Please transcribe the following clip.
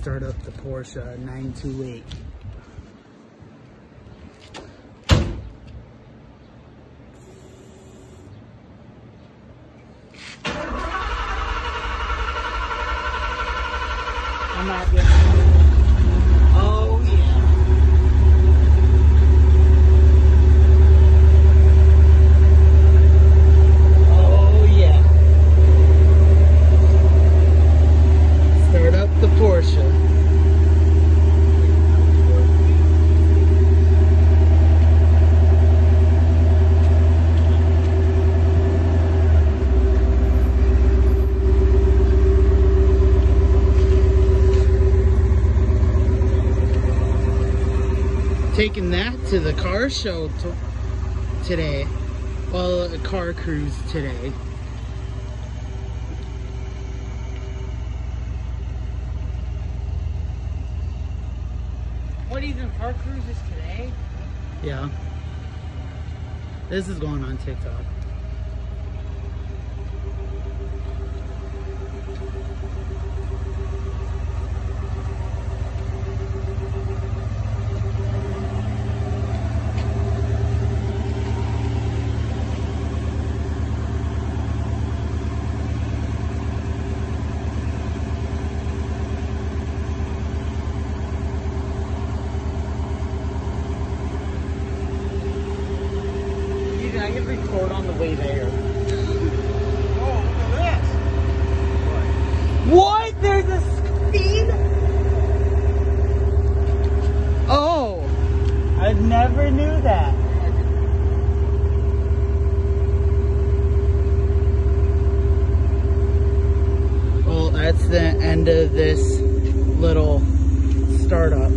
start up the Porsche 928. I'm not getting Oh yeah. Oh yeah. Start up the Porsche. Taking that to the car show t- today. Well, a car cruise today. What even car cruises today? Yeah. This is going on TikTok. I can record on the way there. Oh, look at this. What? There's a speed? Oh, I never knew that. Well, that's the end of this little startup